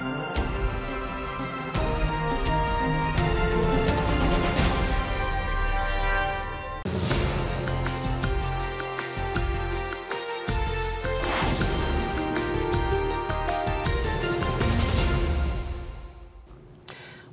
Bye.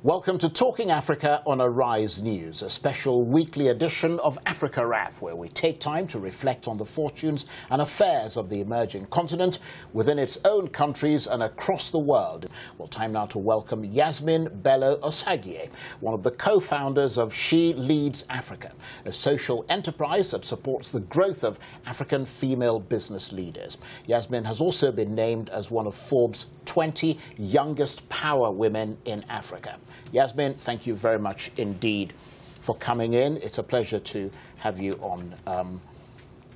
Welcome to Talking Africa on Arise News, a special weekly edition of Africa Wrap, where we take time to reflect on the fortunes and affairs of the emerging continent within its own countries and across the world. Well, time now to welcome Yasmin Belo-Osagie, one of the co-founders of She Leads Africa, a social enterprise that supports the growth of African female business leaders. Yasmin has also been named as one of Forbes' 20 youngest power women in Africa. Yasmin, thank you very much indeed for coming in. It's a pleasure to have you on um,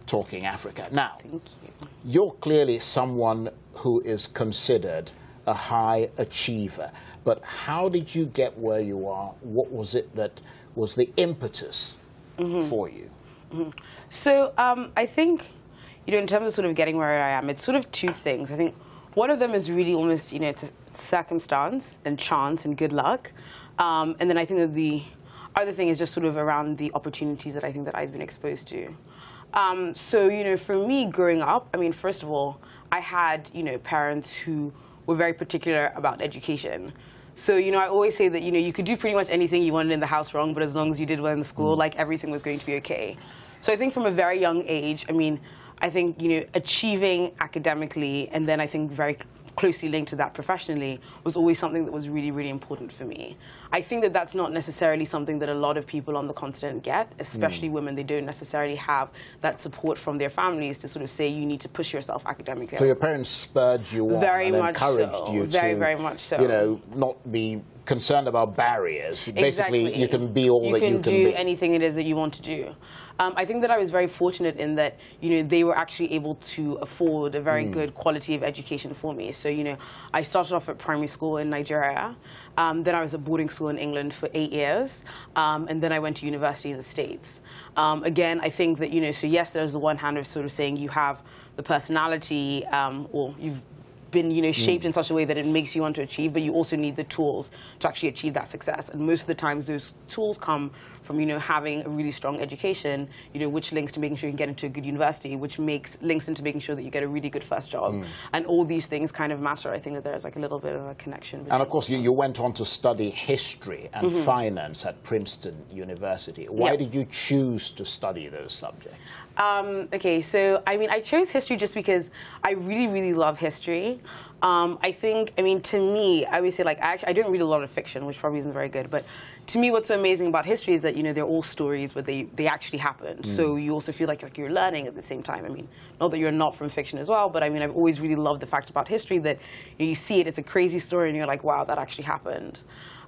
Talking Africa. Now, Thank you. you're clearly someone who is considered a high achiever. But how did you get where you are? What was it that was the impetus for you? So um, I think, you know, in terms of sort of getting where I am, it's sort of two things. I think one of them is really almost, you know, it's a circumstance and chance and good luck. Um, and then I think that the other thing is just sort of around the opportunities that I think that I've been exposed to. Um, so, you know, for me growing up, I mean, first of all, I had, you know, parents who were very particular about education. So, you know, I always say that, you know, you could do pretty much anything you wanted in the house wrong, but as long as you did well in school, like everything was going to be okay. So I think from a very young age, I mean, I think, you know, achieving academically and then I think very closely linked to that professionally was always something that was really, really important for me. I think that that's not necessarily something that a lot of people on the continent get, especially women. They don't necessarily have that support from their families to sort of say you need to push yourself academically. So your parents spurred you on Very and much encouraged so. you Very, to, very much so. you know, not be concerned about barriers. Basically, Exactly. you can be all you that can you can do be. anything it is that you want to do. Um, I think that I was very fortunate in that you know they were actually able to afford a very Hmm. good quality of education for me. So you know I started off at primary school in Nigeria, um, then I was at boarding school in England for eight years, um, and then I went to university in the States. Um, again, I think that you know so yes, there's the one hand of sort of saying you have the personality um, or you've been you know shaped in such a way that it makes you want to achieve but you also need the tools to actually achieve that success. And most of the times those tools come from you know having a really strong education you know which links to making sure you can get into a good university which makes links into making sure that you get a really good first job and all these things kind of matter i think that there's like a little bit of a connection And of course, you, you went on to study history and Mm-hmm. finance at Princeton University. Why Yeah. did you choose to study those subjects? Um, okay, so I mean, I chose history just because I really, really love history. Um, I think, I mean, to me, I would say like I actually I don't read a lot of fiction, which probably isn't very good. But to me, what's so amazing about history is that you know they're all stories, but they they actually happened. So you also feel like like you're learning at the same time. I mean, not that you're not from fiction as well, but I mean, I've always really loved the fact about history that you, know, you see it, it's a crazy story, and you're like, wow, that actually happened.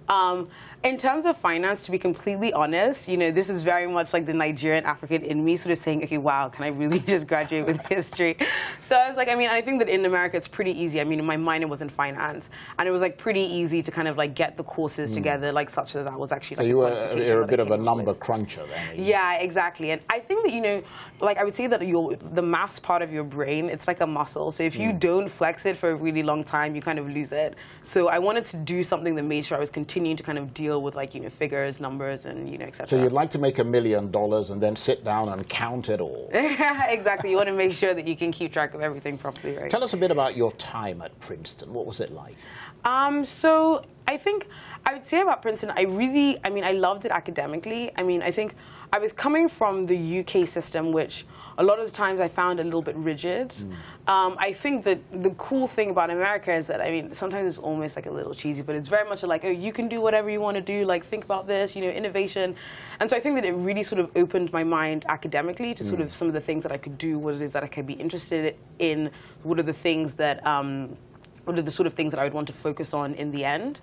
Um, in terms of finance, to be completely honest, you know, this is very much like the Nigerian African in me sort of saying, okay, wow, can I really just graduate with history? So I was like, I mean, I think that in America it's pretty easy. I mean, my minor was in finance, and it was like pretty easy to kind of like get the courses mm. together, like such that that was actually So like you were you're a bit of a number with. cruncher then. Yeah, exactly. And I think that, you know, like I would say that your the maths part of your brain, it's like a muscle. So if you mm. don't flex it for a really long time, you kind of lose it. So I wanted to do something that made sure I was continuing to kind of deal with like, you know, figures, numbers and, you know, etc. So you'd like to make a million dollars and then sit down and count it all. exactly. You want to make sure that you can keep track of everything properly, right? Tell us a bit about your time at Princeton. What was it like? Um, so I think I would say about Princeton, I really, I mean, I loved it academically. I mean, I think I was coming from the UK system, which a lot of the times I found a little bit rigid. Um, I think that the cool thing about America is that, I mean, sometimes it's almost like a little cheesy, but it's very much like, oh, you can do whatever you want to do, like, think about this, you know, innovation. And so I think that it really sort of opened my mind academically to sort of some of the things that I could do, what it is that I could be interested in, what are the things that, um, the sort of things that I would want to focus on in the end.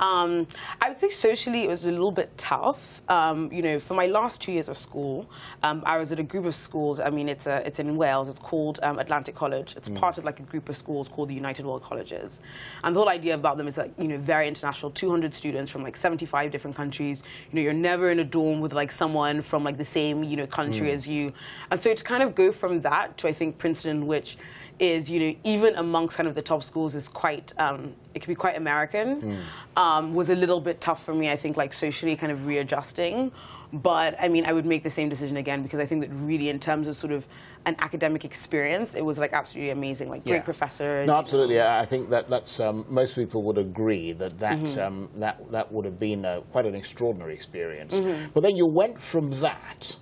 Um, I would say socially it was a little bit tough. Um, you know, for my last two years of school, um, I was at a group of schools. I mean, it's a, it's in Wales. It's called um, Atlantic College. It's part of like a group of schools called the United World Colleges. And the whole idea about them is like you know very international, 200 students from like 75 different countries. You know, you're never in a dorm with like someone from like the same you know country as you. And so to kind of go from that to I think Princeton, which is, you know, even amongst kind of the top schools, is quite, um, it can be quite American, um, was a little bit tough for me, I think, like socially kind of readjusting. But I mean, I would make the same decision again because I think that really, in terms of sort of an academic experience, it was like absolutely amazing. Like great Yeah. professors. No, you absolutely. I I think that that's um, most people would agree that that Mm-hmm. um, that that would have been uh, quite an extraordinary experience. Mm-hmm. But then you went from that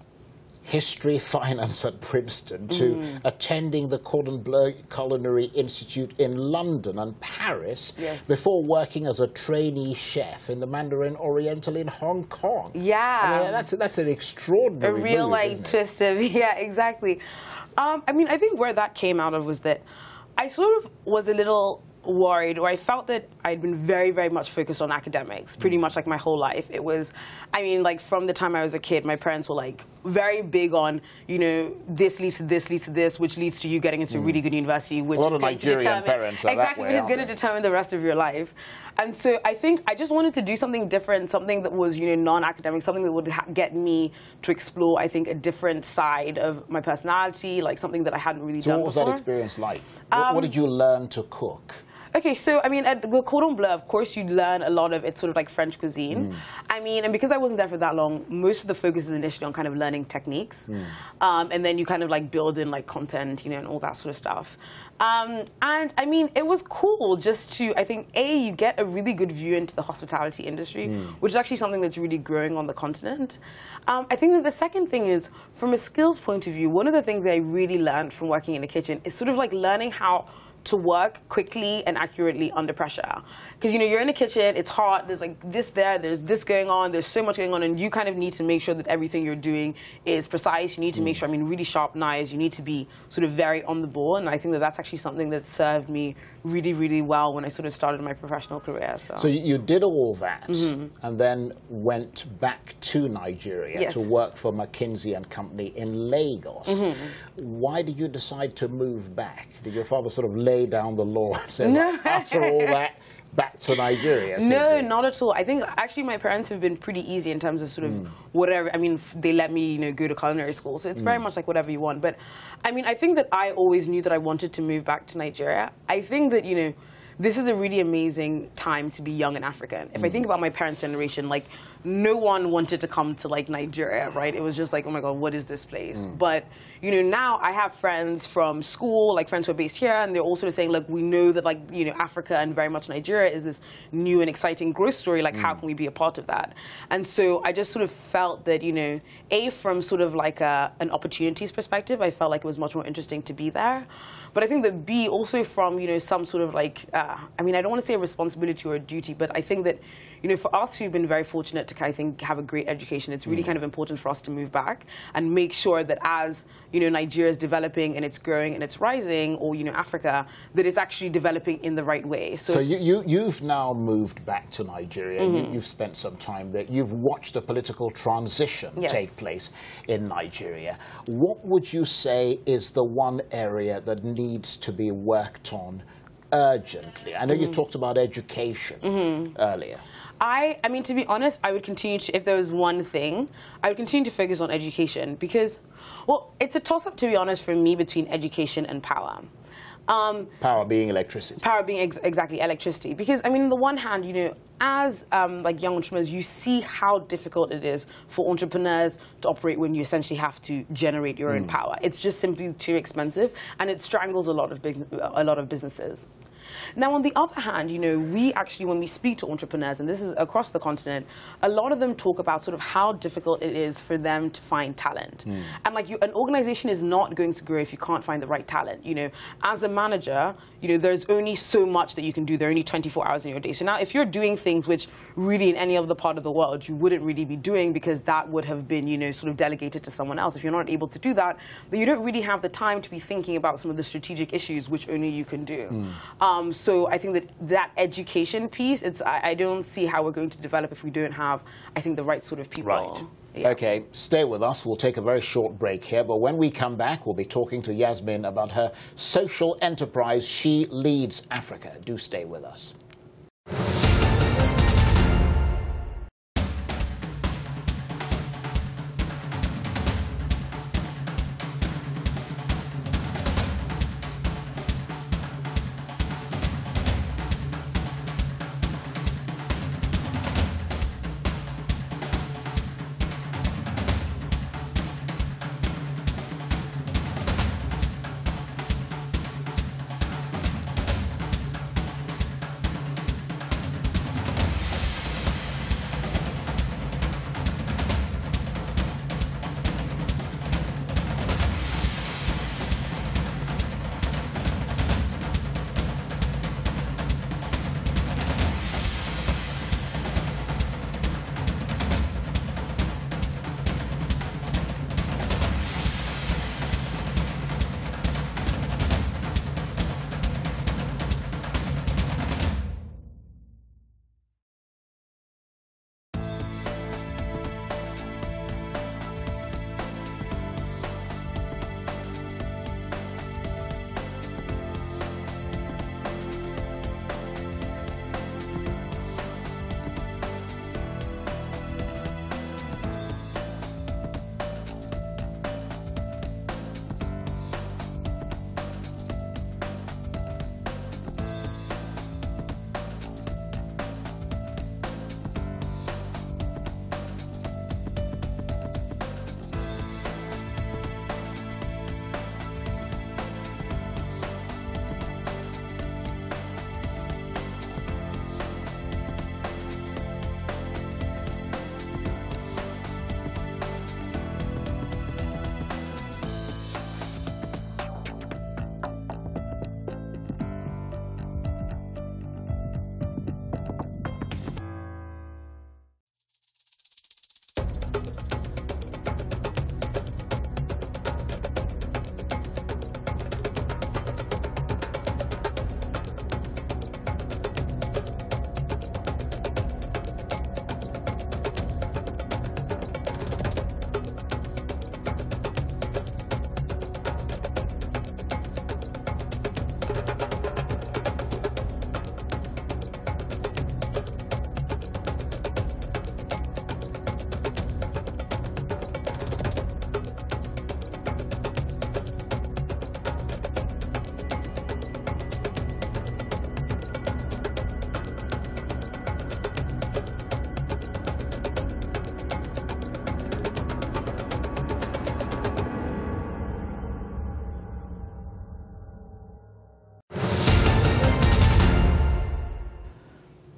history, finance at Princeton to Mm. attending the Cordon Bleu Culinary Institute in London and Paris Yes. before working as a trainee chef in the Mandarin Oriental in Hong Kong. Yeah. I mean, that's that's an extraordinary a real move, like twist of yeah exactly um, i mean i think where that came out of was that i sort of was a little worried or i felt that i'd been very very much focused on academics pretty much like my whole life it was i mean like from the time i was a kid my parents were like very big on you know this leads to this leads to this which leads to you getting into a really good university which Mm. lot of is going to Nigerian determine- parents are that exactly way, which is going to determine the rest of your life and so I think I just wanted to do something different, something that was, you know, non-academic, something that would ha- get me to explore, I think, a different side of my personality, like something that I hadn't really So done what was before. Um, that experience like? what, what did you learn to cook? Okay, so I mean, at the Cordon Bleu, of course, you learn a lot of it's sort of like French cuisine. Mm. I mean, and because I wasn't there for that long, most of the focus is initially on kind of learning techniques, Mm. um, and then you kind of like build in like content, you know, and all that sort of stuff. Um, and I mean, it was cool just to, I think, a you get a really good view into the hospitality industry, Mm. which is actually something that's really growing on the continent. Um, I think that the second thing is, from a skills point of view, one of the things that I really learned from working in a kitchen is sort of like learning how to work quickly and accurately under pressure. Because you know you're in a kitchen, it's hot. There's like this there, there's this going on. There's so much going on, and you kind of need to make sure that everything you're doing is precise. You need to make sure. I mean, really sharp knives. You need to be sort of very on the ball, and I think that that's actually something that served me really, really well when I sort of started my professional career. So, So you, did all that and then went back to Nigeria. Yes. to work for McKinsey and Company in Lagos. Mm-hmm. Why did you decide to move back? Did your father sort of lay down the law and say, No. After all that, back to Nigeria? No, not at all. I think actually my parents have been pretty easy in terms of sort of Mm. whatever. I mean, they let me, you know, go to culinary school, so it's Mm. very much like whatever you want. But I mean, I think that I always knew that I wanted to move back to Nigeria. I think that you know. This is a really amazing time to be young and African. If I Mm. think about my parents' generation, like no one wanted to come to like Nigeria, right? It was just like, oh my god, what is this place? Mm. But you know, now I have friends from school, like friends who are based here, and they're all sort of saying, like, we know that like you know Africa and very much Nigeria is this new and exciting growth story. Like, how can we be a part of that? And so I just sort of felt that you know, a from sort of like a, an opportunities perspective, I felt like it was much more interesting to be there. But I think that B also from you know some sort of like uh, I mean I don't want to say a responsibility or a duty, but I think that you know for us who've been very fortunate to I think have a great education, it's really kind of important for us to move back and make sure that as you know Nigeria is developing and it's growing and it's rising, or you know Africa, that it's actually developing in the right way. So, So you, you, you've now moved back to Nigeria. Mm-hmm. You, you've spent some time there. You've watched a political transition Yes. take place in Nigeria. What would you say is the one area that needs to be worked on urgently? I know Mm-hmm. you talked about education earlier. I, I mean, to be honest, I would continue to, if there was one thing, I would continue to focus on education because, well, it's a toss up, to be honest, for me between education and power. Um, Power being electricity. power being ex- exactly electricity because i mean on the one hand you know as um, like young entrepreneurs you see how difficult it is for entrepreneurs to operate when you essentially have to generate your own power it's just simply too expensive and it strangles a lot of big, a lot of businesses now, on the other hand, you know, we actually, when we speak to entrepreneurs, and this is across the continent, a lot of them talk about sort of how difficult it is for them to find talent. And like, you, an organization is not going to grow if you can't find the right talent. You know, as a manager, you know, there's only so much that you can do. There are only 24 hours in your day. So now, if you're doing things which really in any other part of the world you wouldn't really be doing because that would have been, you know, sort of delegated to someone else. If you're not able to do that, then you don't really have the time to be thinking about some of the strategic issues which only you can do. Um, Um, so I think that that education piece, it's I, I don't see how we're going to develop if we don't have, I think, the right sort of people. Right. Yeah. Okay, stay with us. We'll take a very short break here, but when we come back, we'll be talking to Yasmin about her social enterprise, She Leads Africa. Do stay with us.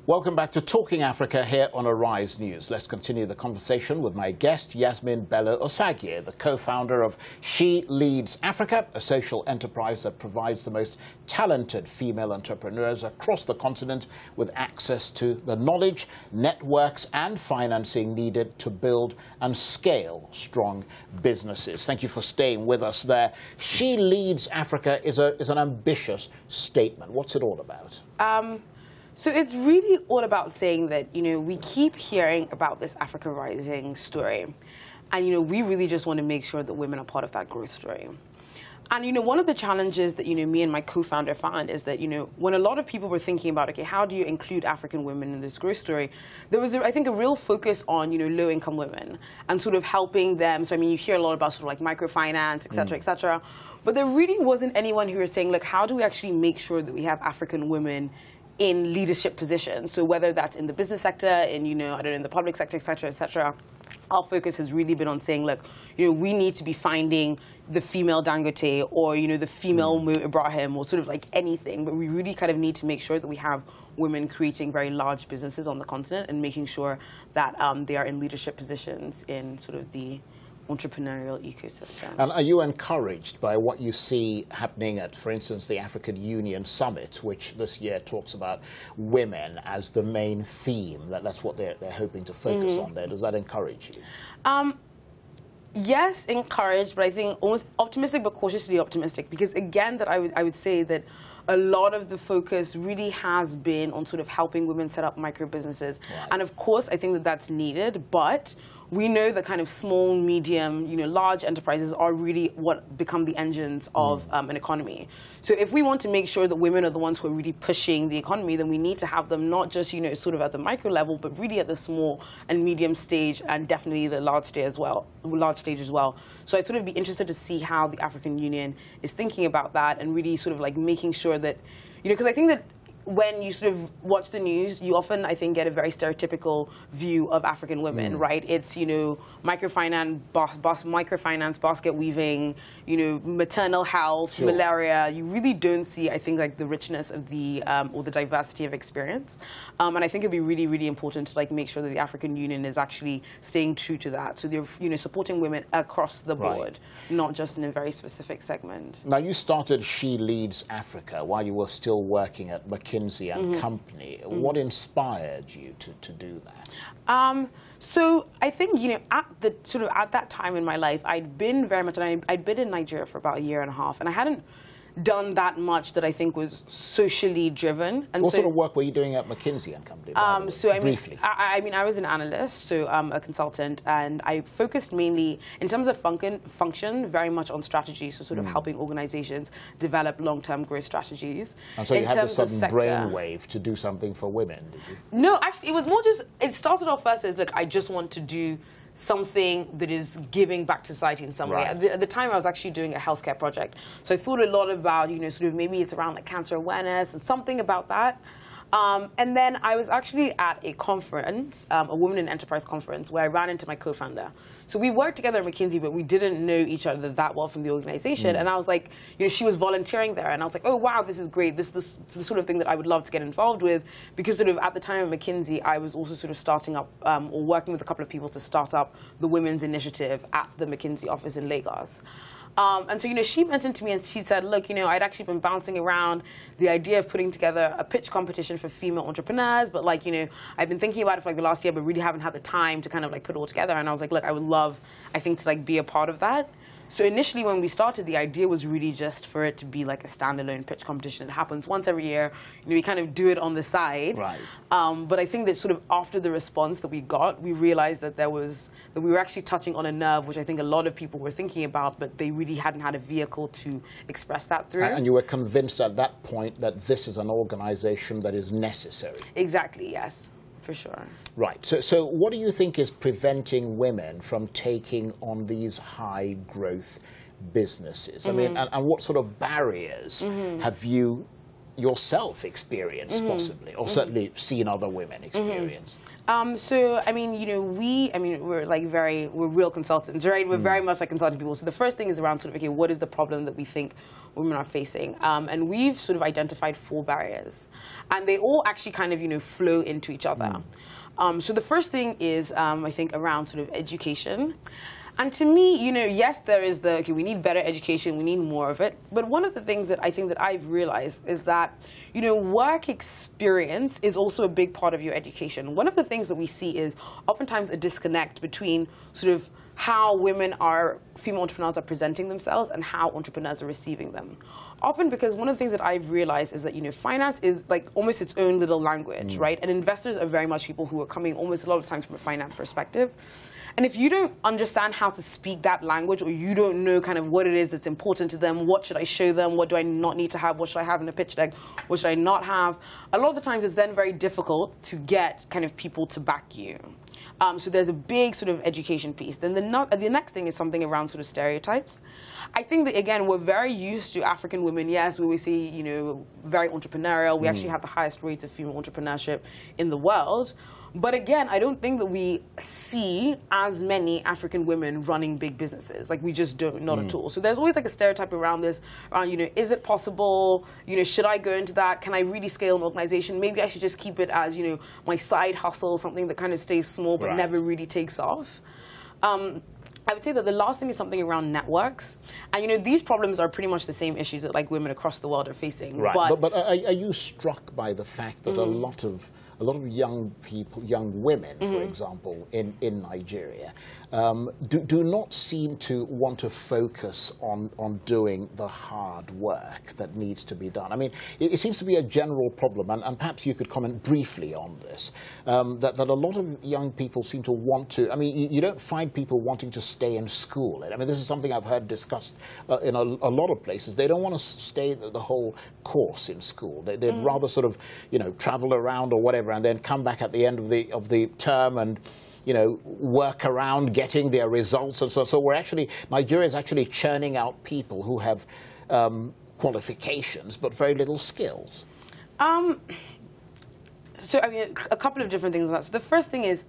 Welcome back to Talking Africa here on Arise News. Let's continue the conversation with my guest, Yasmin Belo-Osagie, the co-founder of She Leads Africa, a social enterprise that provides the most talented female entrepreneurs across the continent with access to the knowledge, networks and financing needed to build and scale strong businesses. Thank you for staying with us there. She Leads Africa is, a, is an ambitious statement. What's it all about? Um, so it's really all about saying that, you know, we keep hearing about this Africa Rising story. And, you know, we really just want to make sure that women are part of that growth story. And you know, one of the challenges that you know me and my co-founder found is that you know when a lot of people were thinking about okay, how do you include African women in this growth story, there was I think a real focus on you know low-income women and sort of helping them. So I mean, you hear a lot about sort of like microfinance, et cetera, mm. et cetera. But there really wasn't anyone who was saying, look, how do we actually make sure that we have African women in leadership positions. So whether that's in the business sector, in you know, I don't know, in the public sector, et cetera, et cetera, our focus has really been on saying, look, you know, we need to be finding the female Dangote or you know the female mm. Mo Ibrahim or sort of like anything, but we really kind of need to make sure that we have women creating very large businesses on the continent and making sure that um, they are in leadership positions in sort of the entrepreneurial ecosystem. And are you encouraged by what you see happening at, for instance, the African Union Summit, which this year talks about women as the main theme? That, that's what they're, they're hoping to focus mm -hmm. on there. Does that encourage you? Um, yes, encouraged, but I think almost optimistic but cautiously optimistic because again, that I would I would say that a lot of the focus really has been on sort of helping women set up micro businesses. Right. And of course, I think that that's needed, but we know that kind of small, medium, you know, large enterprises are really what become the engines of mm. um, an economy. So if we want to make sure that women are the ones who are really pushing the economy, then we need to have them not just, you know, sort of at the micro level, but really at the small and medium stage, and definitely the large stage as well. Large stage as well. So I'd sort of be interested to see how the African Union is thinking about that, and really sort of like making sure that, you know, because I think that when you sort of watch the news, you often, I think, get a very stereotypical view of African women, mm. right? It's, you know, microfinance, boss, microfinance, basket weaving, you know, maternal health, sure. malaria. You really don't see, I think, like the richness of the, um, or the diversity of experience. Um, and I think it'd be really, really important to like make sure that the African Union is actually staying true to that. So they're, you know, supporting women across the board, right. not just in a very specific segment. Now, you started She Leads Africa while you were still working at McKinsey McKinsey and mm -hmm. Company. Mm -hmm. What inspired you to, to do that? Um, so I think you know at the sort of at that time in my life, I'd been very much, and I, I'd been in Nigeria for about a year and a half, and I hadn't done that much that I think was socially driven. And what so, sort of work were you doing at McKinsey and Company? Um, so I briefly. mean, I, I, mean, I was an analyst, so I'm a consultant, and I focused mainly in terms of function, function very much on strategy, so sort of mm. helping organizations develop long-term growth strategies. And so you had this sudden brainwave to do something for women, did you? No, actually, it was more just. It started off first as look, I just want to do something that is giving back to society in some right. way. At the, at the, time, I was actually doing a healthcare project. So I thought a lot about, you know, sort of maybe it's around like cancer awareness and something about that. Um, and then I was actually at a conference, um, a Women in Enterprise conference, where I ran into my co-founder. So we worked together at McKinsey, but we didn't know each other that well from the organization. Mm. And I was like, you know, she was volunteering there, and I was like, oh wow, this is great. This is the sort of thing that I would love to get involved with, because sort of at the time at McKinsey, I was also sort of starting up um, or working with a couple of people to start up the Women's Initiative at the McKinsey office in Lagos. Um, and so, you know, she mentioned to me and she said, look, you know, I'd actually been bouncing around the idea of putting together a pitch competition for female entrepreneurs, but like, you know, I've been thinking about it for like the last year, but really haven't had the time to kind of like put it all together. And I was like, look, I would love, I think, to like be a part of that. So initially, when we started, the idea was really just for it to be like a standalone pitch competition. It happens once every year. You know, we kind of do it on the side. Right. Um, but I think that sort of after the response that we got, we realized that there was that we were actually touching on a nerve, which I think a lot of people were thinking about, but they really hadn't had a vehicle to express that through. And you were convinced at that point that this is an organization that is necessary. Exactly. Yes for sure. Right. So, so what do you think is preventing women from taking on these high growth businesses? Mm -hmm. I mean, mm-hmm. and, and, what sort of barriers mm -hmm. have you yourself experienced, possibly, or certainly seen other women experience? Um, so, I mean, you know, we, I mean, we're like very, we're real consultants, right? We're very much like consulting people. So the first thing is around sort of, okay, what is the problem that we think women are facing? Um, and we've sort of identified four barriers. And they all actually kind of, you know, flow into each other. Um, so the first thing is, um, I think, around sort of education. And to me, you know, yes, there is the, okay, we need better education, we need more of it. But one of the things that I think that I've realized is that, you know, work experience is also a big part of your education. One of the things that we see is oftentimes a disconnect between sort of how women are, female entrepreneurs are presenting themselves and how entrepreneurs are receiving them. Often because one of the things that I've realized is that, you know, finance is like almost its own little language, mm. right? And investors are very much people who are coming almost a lot of times from a finance perspective. And if you don't understand how to speak that language or you don't know kind of what it is that's important to them, what should I show them, what do I not need to have, what should I have in a pitch deck, what should I not have, a lot of the times it's then very difficult to get kind of people to back you. Um, so there's a big sort of education piece. Then the, no- the next thing is something around sort of stereotypes. I think that again we're very used to African women. Yes, we always see you know very entrepreneurial. We actually have the highest rates of female entrepreneurship in the world. But again, I don't think that we see as many African women running big businesses. Like we just don't, not at all. So there's always like a stereotype around this, around you know, is it possible? You know, should I go into that? Can I really scale an organization? Maybe I should just keep it as you know my side hustle, something that kind of stays small but Right. never really takes off. Um, I would say that the last thing is something around networks, and you know these problems are pretty much the same issues that like women across the world are facing. Right. But, But, but are, are you struck by the fact that a lot of a lot of young people, young women, for mm-hmm. example, in, in Nigeria, um, do, do not seem to want to focus on, on doing the hard work that needs to be done. I mean, it, it seems to be a general problem, and, and perhaps you could comment briefly on this, um, that, that a lot of young people seem to want to, I mean, you, you don't find people wanting to stay in school. I mean, this is something I've heard discussed uh, in a, a lot of places. They don't want to stay the, the whole course in school. They, they'd rather sort of, you know, travel around or whatever, and then come back at the end of the of the term and, you know, work around getting their results and so. So we're actually Nigeria is actually churning out people who have um, qualifications but very little skills. Um, so I mean, a couple of different things on that. So the first thing is,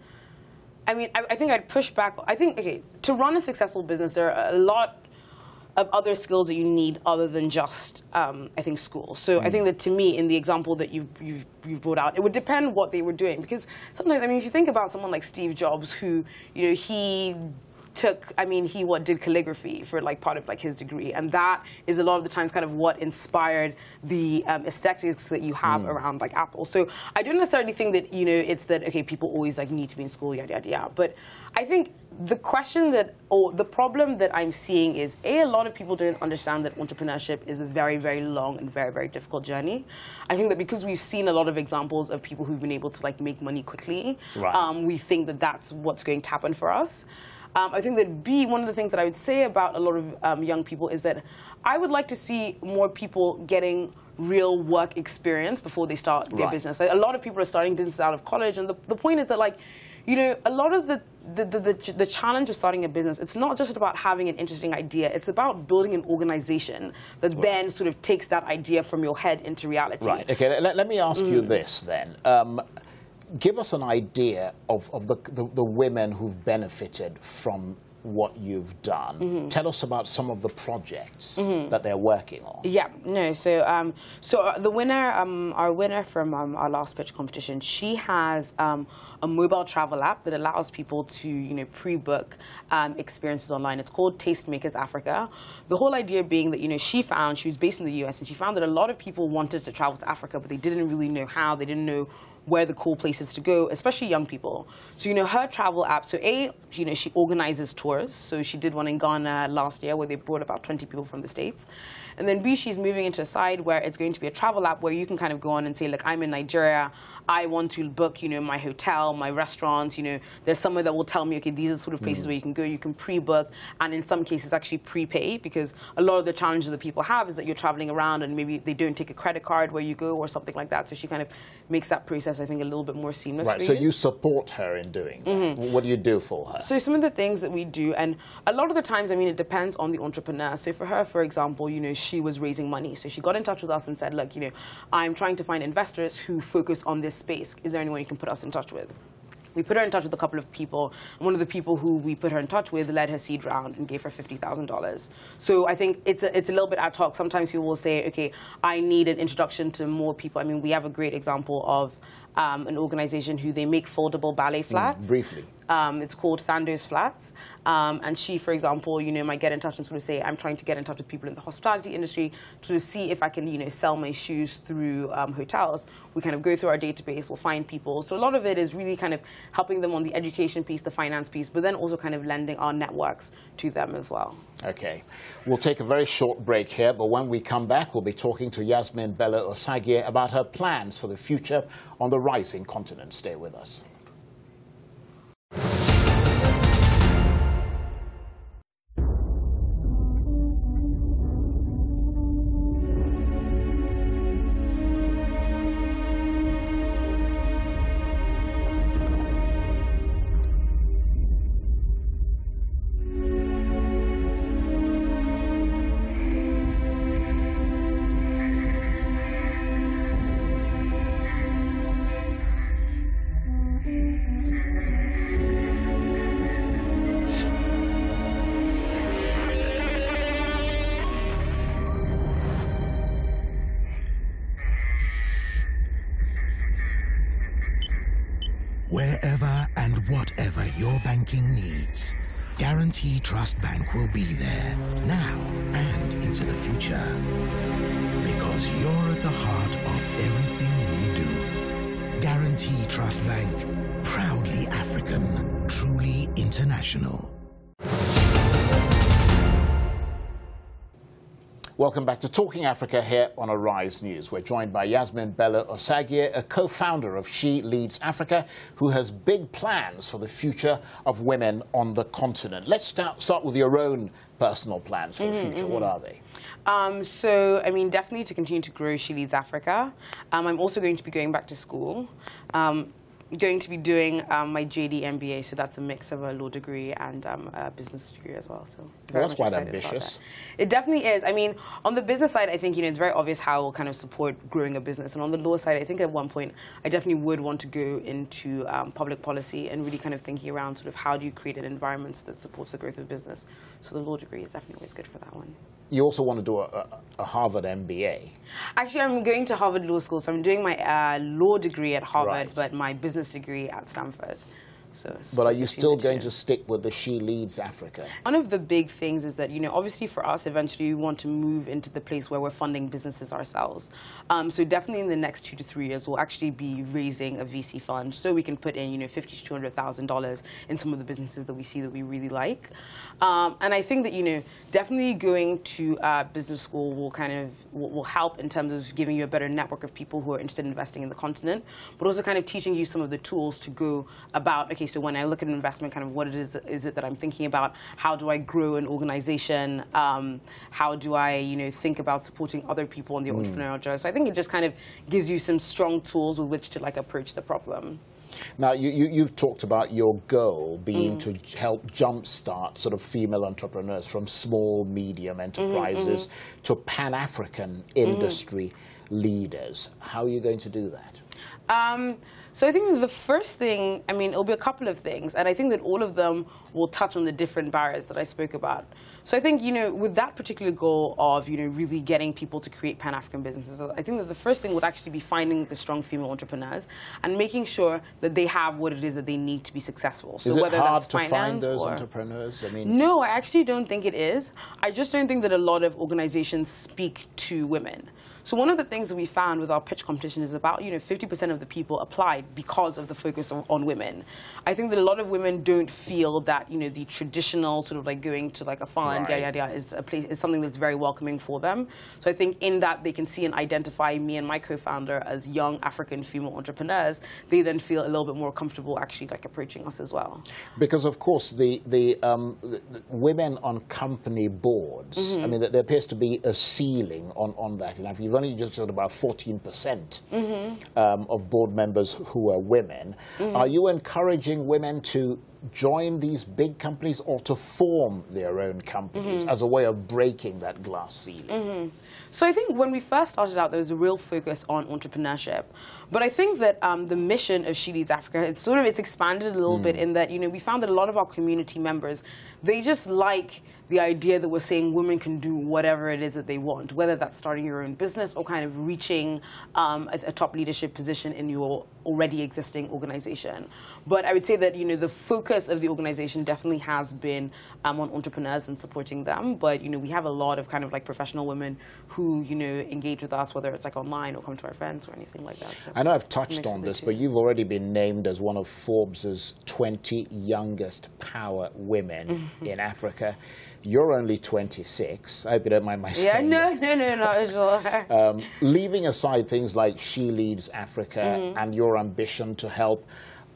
I mean, I, I think I'd push back. I think okay, to run a successful business, there are a lot of other skills that you need other than just, um, I think, school. So I think that to me, in the example that you've, you've, you've brought out, it would depend what they were doing. Because sometimes, I mean, if you think about someone like Steve Jobs, who, you know, he took i mean he what did calligraphy for like part of like his degree. And that is a lot of the times kind of what inspired the um, aesthetics that you have around like apple. So i don't necessarily think that you know it's that okay people always like need to be in school yada yada yada but i think the question that or the problem that i'm seeing is a a lot of people don't understand that entrepreneurship is a very very long and very very difficult journey. I think that because we've seen a lot of examples of people who've been able to like make money quickly Right. um, we think that that's what's going to happen for us um, I think that B, one of the things that I would say about a lot of um, young people is that I would like to see more people getting real work experience before they start their Right. business. Like, a lot of people are starting businesses out of college, and the, the point is that like, you know, a lot of the the, the, the the challenge of starting a business, it's not just about having an interesting idea. It's about building an organization that then sort of takes that idea from your head into reality. Right. Okay. Let, let me ask you this then. Um, give us an idea of, of the, the, the women who've benefited from what you've done. Tell us about some of the projects that they're working on. Yeah, no. So, um, so uh, the winner, um, our winner from um, our last pitch competition, she has um, a mobile travel app that allows people to, you know, pre-book um, experiences online. It's called Tastemakers Africa. The whole idea being that, you know, she found she was based in the U.S. and she found that a lot of people wanted to travel to Africa, but they didn't really know how. They didn't know where the cool places to go, especially young people. So, you know, her travel app, so A, you know, she organizes tours. So she did one in Ghana last year where they brought about 20 people from the States. And then B, she's moving into a side where it's going to be a travel app where you can kind of go on and say, look, I'm in Nigeria. I want to book, you know, my hotel, my restaurants, you know, there's somewhere that will tell me, okay, these are sort of places mm. where you can go, you can pre-book, and in some cases actually prepay, because a lot of the challenges that people have is that you're traveling around and maybe they don't take a credit card where you go or something like that. So she kind of makes that process, I think, a little bit more seamless. Right. So you support her in doing. Mm-hmm. What do you do for her? So some of the things that we do, and a lot of the times, I mean, it depends on the entrepreneur. So for her, for example, you know, she was raising money, so she got in touch with us and said, look, you know, I'm trying to find investors who focus on this space. Is there anyone you can put us in touch with? We put her in touch with a couple of people. One of the people who we put her in touch with led her seed round and gave her $50,000. So I think it's a, it's a little bit ad hoc. Sometimes people will say, okay, I need an introduction to more people. I mean, we have a great example of um, an organization who they make foldable ballet mm, flats. Mm, briefly. Um, it's called Thandos Flats. Um, and she, for example, you know, might get in touch and sort of say, I'm trying to get in touch with people in the hospitality industry to see if I can, you know, sell my shoes through um, hotels. We kind of go through our database, we'll find people. So a lot of it is really kind of helping them on the education piece, the finance piece, but then also kind of lending our networks to them as well. Okay. We'll take a very short break here, but when we come back, we'll be talking to Yasmin Belo-Osagie about her plans for the future on the rising continent. Stay with us. Trust Bank will be there, now and into the future. Because you're at the heart of everything we do. Guaranty Trust Bank, proudly African, truly international. Welcome back to Talking Africa here on Arise News. We're joined by Yasmin Belo-Osagie, a co-founder of She Leads Africa, who has big plans for the future of women on the continent. Let's start, start with your own personal plans for mm -hmm, the mm-hmm, future. Mm -hmm. What are they? Um, so, I mean, definitely to continue to grow She Leads Africa. Um, I'm also going to be going back to school. Um, going to be doing um, my JD MBA, so that's a mix of a law degree and um, a business degree as well. So well, that's quite ambitious. It definitely is. I mean, on the business side, I think you know it's very obvious how we'll kind of support growing a business, and on the law side, I think at one point I definitely would want to go into um, public policy and really kind of thinking around sort of how do you create an environment that supports the growth of business. So the law degree is definitely always good for that one you also want to do a, a, Harvard MBA. Actually, I'm going to Harvard Law School, so I'm doing my uh, law degree at Harvard, right. but my business degree at Stanford. So but are you still going to stick with the She Leads Africa? One of the big things is that, you know, obviously for us, eventually we want to move into the place where we're funding businesses ourselves. Um, so definitely in the next two to three years, we'll actually be raising a VC fund so we can put in, you know, fifty to two hundred thousand dollars in some of the businesses that we see that we really like. Um, and I think that, you know, definitely going to uh, business school will kind of will, will help in terms of giving you a better network of people who are interested in investing in the continent, but also kind of teaching you some of the tools to go about, okay, so when I look at an investment, kind of what it is, is it that I'm thinking about? How do I grow an organization? Um, how do I, you know, think about supporting other people on the mm. entrepreneurial journey? So I think it just kind of gives you some strong tools with which to like approach the problem. Now, you, you, have talked about your goal being mm. to help jumpstart sort of female entrepreneurs from small, medium mm-hmm, enterprises mm -hmm. to Pan-African mm-hmm. industry -hmm. leaders. How are you going to do that? Um, so I think the first thing, I mean, it'll be a couple of things, and I think that all of them will touch on the different barriers that I spoke about. So I think, you know, with that particular goal of, you know, really getting people to create Pan-African businesses, I think that the first thing would actually be finding the strong female entrepreneurs and making sure that they have what it is that they need to be successful. So is whether it hard that's to find those or, entrepreneurs? I mean, no, I actually don't think it is. I just don't think that a lot of organizations speak to women. So one of the things that we found with our pitch competition is about you know 50% of the people applied because of the focus on, on women. I think that a lot of women don't feel that you know the traditional sort of like going to like a fund Right. yada yada is a place is something that's very welcoming for them. So I think in that they can see and identify me and my co-founder as young African female entrepreneurs. They then feel a little bit more comfortable actually like approaching us as well. Because of course the the, um, the, the women on company boards. Mm-hmm. I mean, there appears to be a ceiling on, on that. And if you've only just got about 14 percent Mm-hmm. um, of board members who are women, are you encouraging women to join these big companies or to form their own companies Mm-hmm. as a way of breaking that glass ceiling? So I think when we first started out, there was a real focus on entrepreneurship. But I think that um, the mission of She Leads Africa, it's sort of it's expanded a little bit in that you know we found that a lot of our community members, they just like the idea that we're saying women can do whatever it is that they want, whether that's starting your own business or kind of reaching um, a, a top leadership position in your already existing organization. But I would say that you know the focus of the organization definitely has been um, on entrepreneurs and supporting them. But you know we have a lot of kind of like professional women who you know engage with us, whether it's like online or come to our events or anything like that. So I know I've touched on this, but you've already been named as one of Forbes's 20 youngest power women Mm-hmm. in Africa. You're only 26. I hope you don't mind my yeah, no, no, no, not at all. Um, leaving aside things like She Leads Africa Mm-hmm. and your ambition to help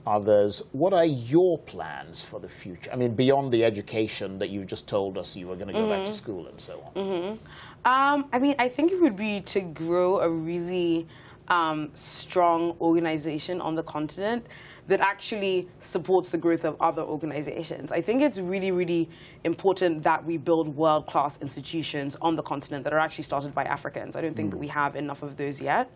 others, what are your plans for the future? I mean, beyond the education that you just told us you were going to go back Mm-hmm. to school and so on. Um, I mean, I think it would be to grow a really um, strong organization on the continent that actually supports the growth of other organizations. I think it's really, really important that we build world class institutions on the continent that are actually started by Africans. I don't think that we have enough of those yet.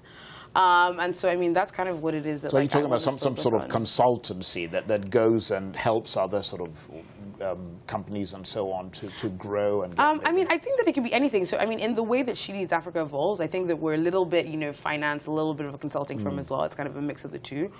Um, and so, I mean, that's kind of what it is that So like, you're talking about some, some sort of consultancy that, that goes and helps other sort of um, companies and so on to, to grow and Um, I mean, I think that it can be anything. So, I mean, in the way that She Leads Africa evolves, I think that we're a little bit, you know, finance, a little bit of a consulting firm as well. It's kind of a mix of the two.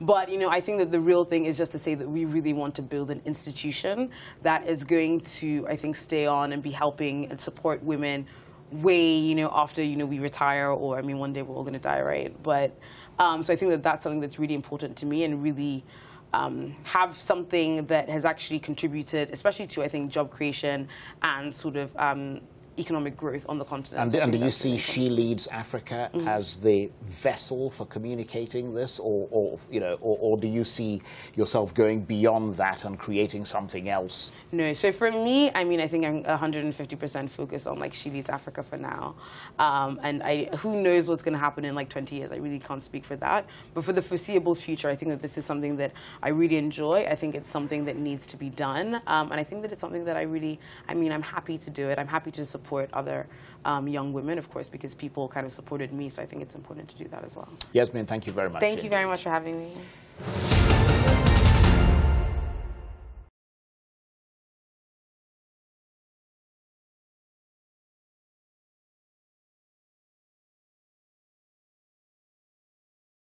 But, you know, I think that the real thing is just to say that we really want to build an institution that is going to, I think, stay on and be helping and support women way, you know, after, you know, we retire or, I mean, one day we're all going to die, right? But, um, so I think that that's something that's really important to me and really um, have something that has actually contributed, especially to I think job creation and sort of um, economic growth on the continent. And, and do you see She. Leads Africa Mm-hmm. as the vessel for communicating this, or, or you know, or, or do you see yourself going beyond that and creating something else? No, so for me, I mean, I think I'm 150% focused on like She Leads Africa for now, um, and I who knows what's going to happen in like 20 years. I really can't speak for that, but for the foreseeable future, I think that this is something that I really enjoy. I think it's something that needs to be done, um, and I think that it's something that I really, I mean, I'm happy to do it. I'm happy to support support other um, young women, of course, because people kind of supported me. So I think it's important to do that as well. Yasmin, thank you very much. Thank you very much for having me.